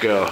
Go.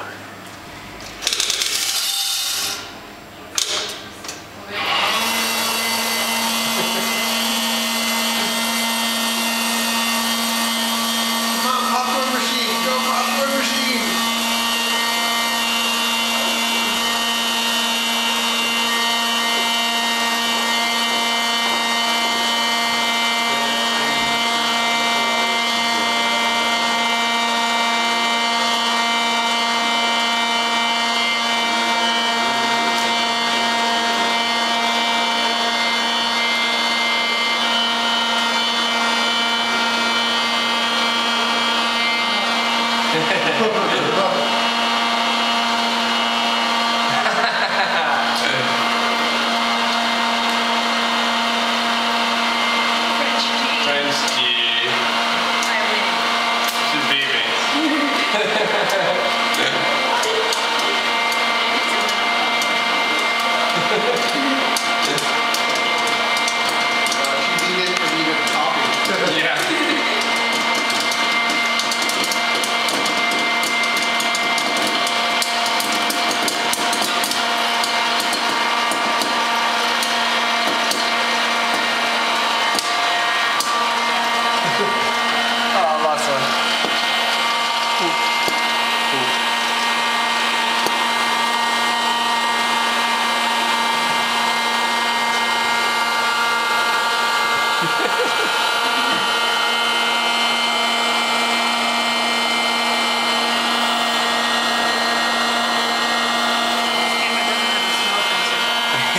どういうこと?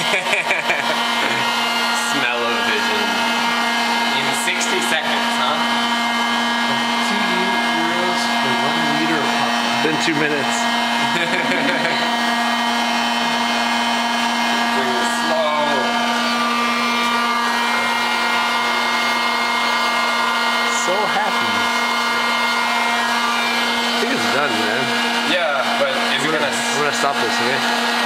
Smell of vision. In 60 seconds, huh? Two euros for one liter of popcorn. Been two minutes. Slow. So happy. I think it's done, man. Yeah, but is it gonna? I'm gonna stop this, okay?